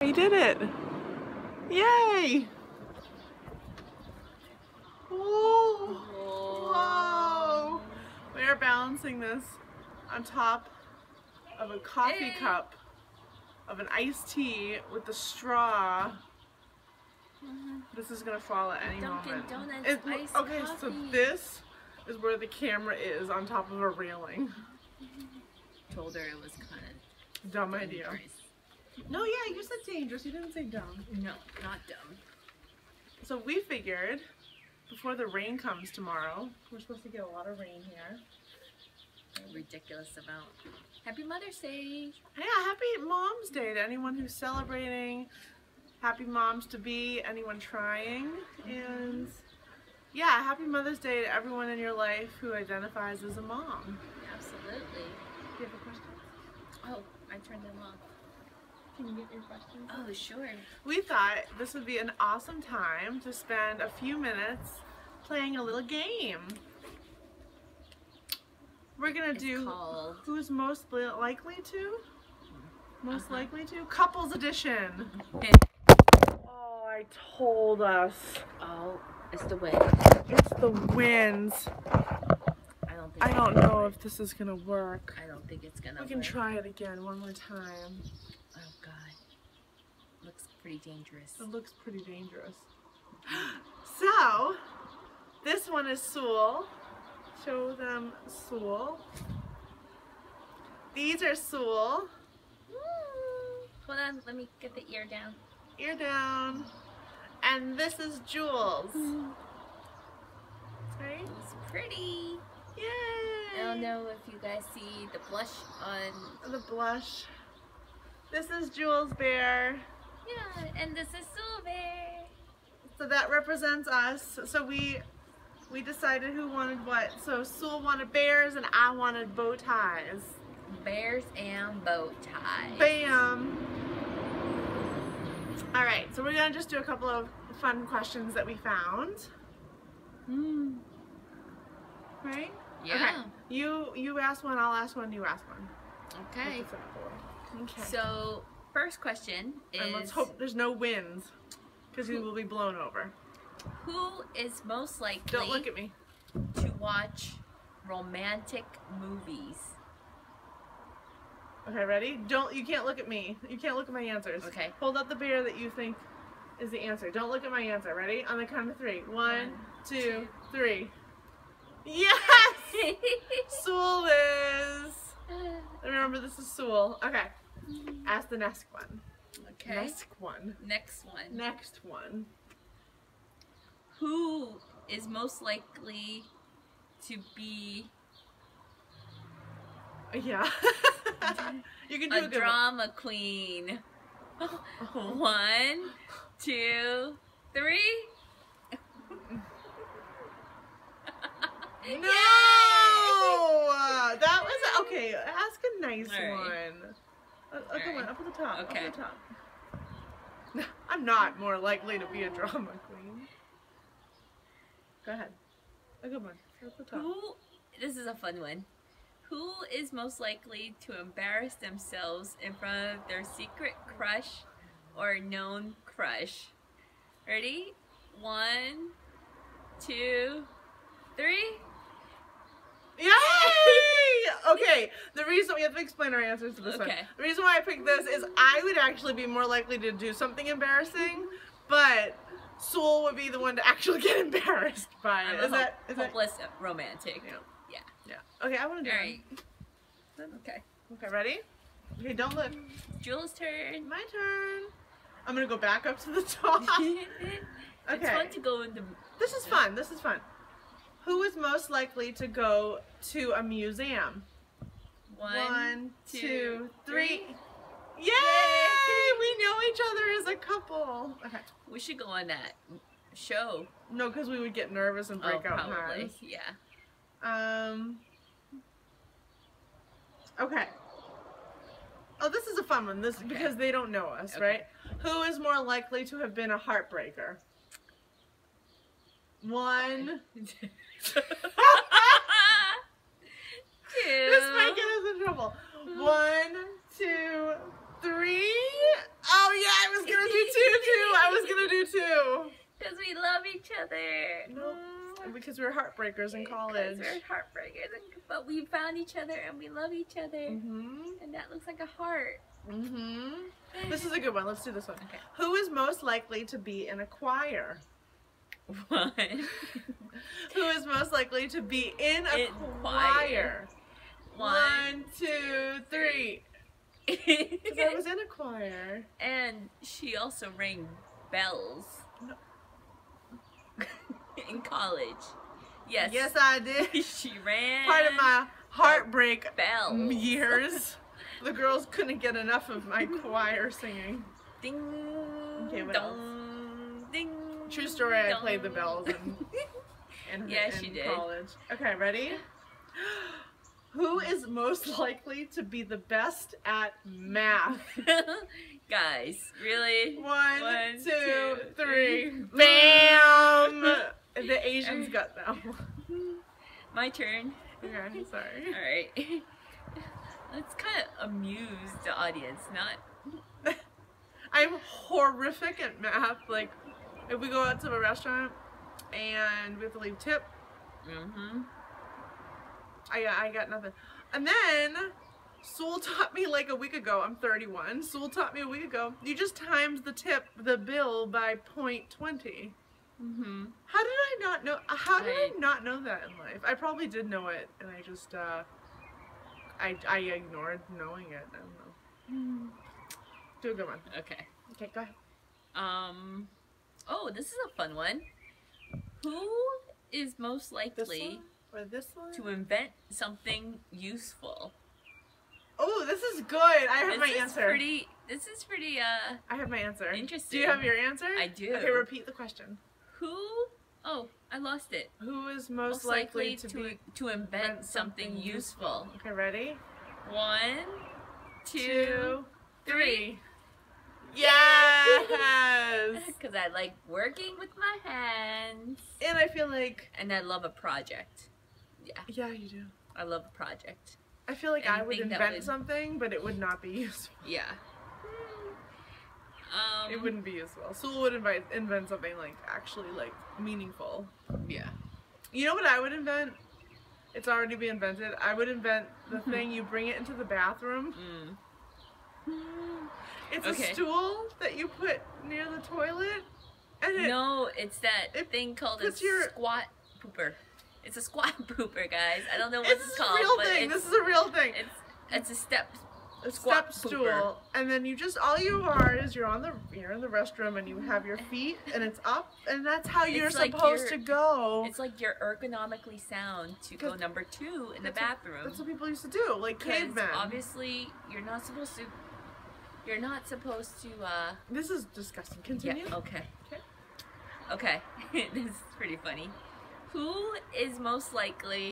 We did it! Yay! Whoa! Whoa! We are balancing this on top of a coffee cup of an iced tea with the straw. This is gonna fall at any Dunkin' moment. Donuts It- iced okay, so this is where the camera is on top of a railing. Told her it was kind of Dumb idea. No, yeah, you said dangerous. You didn't say dumb. No, not dumb. So we figured before the rain comes tomorrow, we're supposed to get a lot of rain here. A ridiculous amount. Happy Mother's Day. Yeah, happy Mom's Day to anyone who's celebrating. Happy moms to be, anyone trying. And yeah, happy Mother's Day to everyone in your life who identifies as a mom. Absolutely. Do you have a question? Oh, I turned them off. Can you get your questions? Oh, sure. We thought this would be an awesome time to spend a few minutes playing a little game. We're gonna It's do called who's most likely to? Most Uh-huh. likely to? Couples edition. Oh, I told us. Oh, it's the wind. It's the winds. I don't think I don't know if this is gonna work. I don't think it's gonna We can work. try it again one more time. Pretty dangerous. It looks pretty dangerous. So, this one is Sewell. Show them Sewell. These are Sewell. Hold on, let me get the ear down. Ear down. And this is Jules. Hmm. Right? It's pretty. Yay! I don't know if you guys see the blush on. The blush. This is Jules Bear. Yeah, and this is Silver. So that represents us. So we we decided who wanted what. So Sewell wanted bears and I wanted bow ties. Bears and bow ties. Bam! All right, so we're gonna just do a couple of fun questions that we found. Hmm. Right? Yeah. Okay. You you ask one, I'll ask one, you ask one. Okay. Okay. So, first question is and let's hope there's no winds, because we will be blown over. who is most likely Don't look at me. to watch romantic movies? Okay, ready? Don't you can't look at me. You can't look at my answers. Okay. Hold up the beer that you think is the answer. Don't look at my answer. Ready? On the count of three. One, One, two, two. three. Yes! Sewell is. Remember, this is Sewell. Okay. Ask the next one. okay. Next one. Next one. Next one. Who is most likely to be Yeah. you can do a a, good one. drama queen? Uh-huh. One, two, three. No! Yay! That was okay. Ask a nice right. one. A, good All one. Up at the top. Okay. Up at the top. I'm not more likely to be a drama queen. Go ahead. A good one. Up the top. Who? This is a fun one. Who is most likely to embarrass themselves in front of their secret crush or known crush? Ready? One, two, three. Yay! Okay, the reason we have to explain our answers to this one. Okay. The reason why I picked this is I would actually be more likely to do something embarrassing, but Soul would be the one to actually get embarrassed by I'm it. a Is that that hopeless romantic. Yeah. Yeah. yeah? Okay, I want to do All it. Okay. Okay, ready? Okay, don't look. Jules' turn. My turn. I'm gonna go back up to the top. It's Okay. fun to go in the. This is fun. This is fun. Who is most likely to go to a museum? One, One, two, two, three. three. Yay! We know each other as a couple. Okay. We should go on that show. No, because we would get nervous and break oh, out probably. Yeah. Um. Okay. Oh, this is a fun one. This Okay. because they don't know us, Okay. right? Who is more likely to have been a heartbreaker? One. Two. This might get us in trouble. One, two, three. Oh yeah, I was gonna do two too. I was gonna do two. Because we love each other. No. Because we were heartbreakers in college. we were heartbreakers, but we found each other and we love each other. Mm -hmm. And that looks like a heart. Mm -hmm. This is a good one. Let's do this one. Okay. Who is most likely to be in a choir? One. Who is most likely to be in a In choir? choir. One, two, three. Because I was in a choir. and she also rang bells No. in college. Yes. Yes, I did. she ran Part of my heartbreak bells. years. The girls couldn't get enough of my choir singing. Ding. Okay, what dong, Ding. True story, I played the bells in, in, Yeah, in she did. college. Okay, ready? Who is most likely to be the best at math? Guys, really? One, One, two, two, three. three. Bam! The Asians got them. My turn. Okay, sorry. All right. Let's kind of amuse the audience, not. I'm horrific at math. Like, if we go out to a restaurant and we have to leave tip, Mm-hmm. I I got nothing. And then Sewell taught me like a week ago. I'm 31. Sewell taught me a week ago. You just times the tip, the bill by point twenty. Mm-hmm. How did I not know? How did I not know that in life? I probably did know it, and I just uh, I I ignored knowing it. I don't know. Do a good one. Okay. Okay, go ahead. Um. Oh, this is a fun one. Who is most likely or this one? to invent something useful? Oh, this is good. I have this my is answer. pretty. This is pretty. Uh. I have my answer. Interesting. Do you have your answer? I do. Okay, repeat the question. Who? Oh, I lost it. Who is most, likely, to, be to invent something useful? Okay, ready? One, two, Two, three. Yes. Because I like working with my hands, and I feel like and I love a project. Yeah, yeah, you do. I love a project. I feel like I would invent would- something, but it would not be useful. Yeah. Um, It wouldn't be useful. Sewell would invite, invent something like actually like meaningful. Yeah. You know what I would invent? It's already been invented. I would invent the thing you bring it into the bathroom. Mm. It's Okay. a stool that you put near the toilet, and it No, it's that it thing called a your- squat pooper. It's a squat pooper, guys. I don't know what it's it's, a called, real but thing. it's This is a real thing. it's it's a step. a squat step pooper. stool, and then you just all you are is you're on the you're in the restroom and you have your feet and it's up, and that's how you're It's like supposed to go. It's like you're ergonomically sound to go number two in the what- bathroom. That's what people used to do, like cavemen. obviously you're not supposed to. You're not supposed to. uh This is disgusting. Yeah. Continue. Okay. Okay. Okay. this is pretty funny. Who is most likely